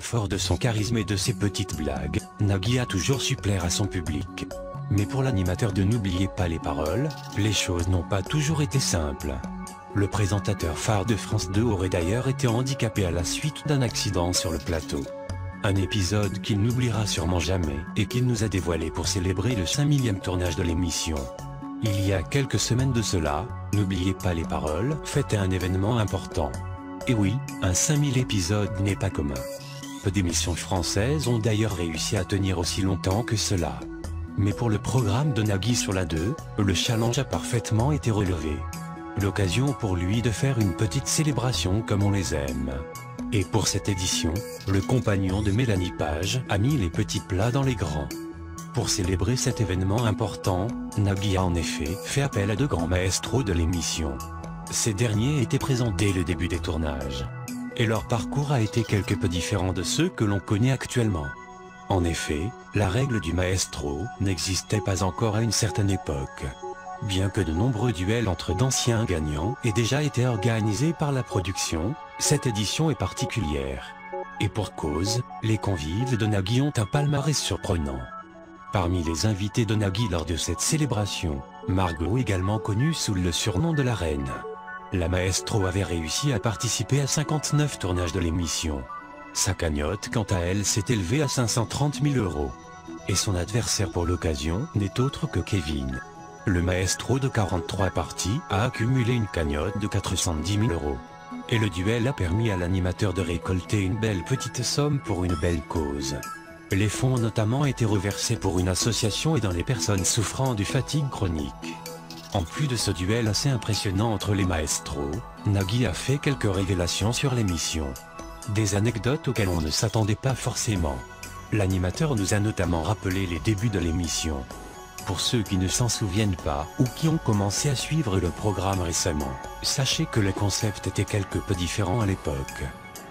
Fort de son charisme et de ses petites blagues, Nagui a toujours su plaire à son public. Mais pour l'animateur de N'oubliez pas les paroles, les choses n'ont pas toujours été simples. Le présentateur phare de France 2 aurait d'ailleurs été handicapé à la suite d'un accident sur le plateau. Un épisode qu'il n'oubliera sûrement jamais et qu'il nous a dévoilé pour célébrer le 5 millième tournage de l'émission. Il y a quelques semaines de cela, N'oubliez pas les paroles fêtait un événement important. Et oui, un 5000 épisodes n'est pas commun. Peu d'émissions françaises ont d'ailleurs réussi à tenir aussi longtemps que cela. Mais pour le programme de Nagui sur la 2, le challenge a parfaitement été relevé. L'occasion pour lui de faire une petite célébration comme on les aime. Et pour cette édition, le compagnon de Mélanie Page a mis les petits plats dans les grands. Pour célébrer cet événement important, Nagui a en effet fait appel à deux grands maestros de l'émission. Ces derniers étaient présents dès le début des tournages. Et leur parcours a été quelque peu différent de ceux que l'on connaît actuellement. En effet, la règle du maestro n'existait pas encore à une certaine époque. Bien que de nombreux duels entre d'anciens gagnants aient déjà été organisés par la production, cette édition est particulière. Et pour cause, les convives de Nagui ont un palmarès surprenant. Parmi les invités de Nagui lors de cette célébration, Margot également connue sous le surnom de la reine. La maestro avait réussi à participer à 59 tournages de l'émission. Sa cagnotte quant à elle s'est élevée à 530 000 euros. Et son adversaire pour l'occasion n'est autre que Kevin. Le maestro de 43 parties a accumulé une cagnotte de 410 000 euros. Et le duel a permis à l'animateur de récolter une belle petite somme pour une belle cause. Les fonds ont notamment été reversés pour une association aidant les personnes souffrant du fatigue chronique. En plus de ce duel assez impressionnant entre les maestros, Nagui a fait quelques révélations sur l'émission. Des anecdotes auxquelles on ne s'attendait pas forcément. L'animateur nous a notamment rappelé les débuts de l'émission. Pour ceux qui ne s'en souviennent pas ou qui ont commencé à suivre le programme récemment, sachez que le concept était quelque peu différent à l'époque.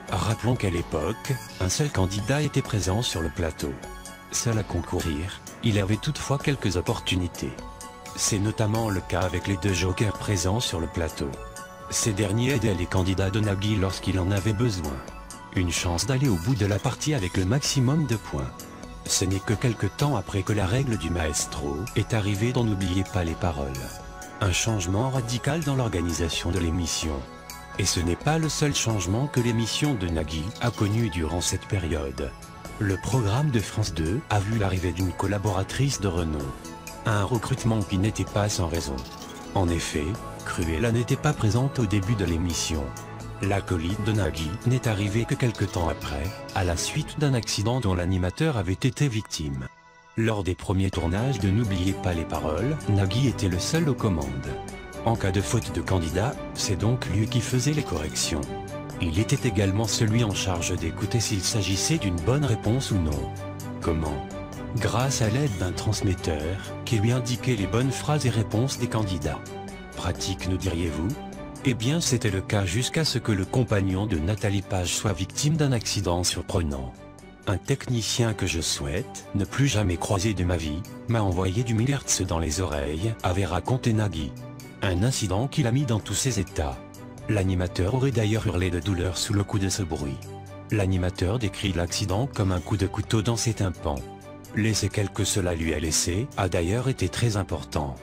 Rappelons qu'à l'époque, un seul candidat était présent sur le plateau. Seul à concourir, il avait toutefois quelques opportunités. C'est notamment le cas avec les deux jokers présents sur le plateau. Ces derniers aidaient les candidats de Nagui lorsqu'il en avait besoin. Une chance d'aller au bout de la partie avec le maximum de points. Ce n'est que quelques temps après que la règle du maestro est arrivée dont n'oubliez pas les paroles. Un changement radical dans l'organisation de l'émission. Et ce n'est pas le seul changement que l'émission de Nagui a connu durant cette période. Le programme de France 2 a vu l'arrivée d'une collaboratrice de renom. Un recrutement qui n'était pas sans raison. En effet, Cruella n'était pas présente au début de l'émission. L'acolyte de Nagui n'est arrivé que quelque temps après, à la suite d'un accident dont l'animateur avait été victime. Lors des premiers tournages de N'oubliez pas les paroles, Nagui était le seul aux commandes. En cas de faute de candidat, c'est donc lui qui faisait les corrections. Il était également celui en charge d'écouter s'il s'agissait d'une bonne réponse ou non. Comment Grâce à l'aide d'un transmetteur, qui lui indiquait les bonnes phrases et réponses des candidats. Pratique nous diriez-vous? Eh bien c'était le cas jusqu'à ce que le compagnon de Nathalie Page soit victime d'un accident surprenant. Un technicien que je souhaite ne plus jamais croiser de ma vie, m'a envoyé du millertz dans les oreilles, avait raconté Nagui. Un incident qui l'a mis dans tous ses états. L'animateur aurait d'ailleurs hurlé de douleur sous le coup de ce bruit. L'animateur décrit l'accident comme un coup de couteau dans ses tympans. Les séquelles que cela lui a laissé a d'ailleurs été très important.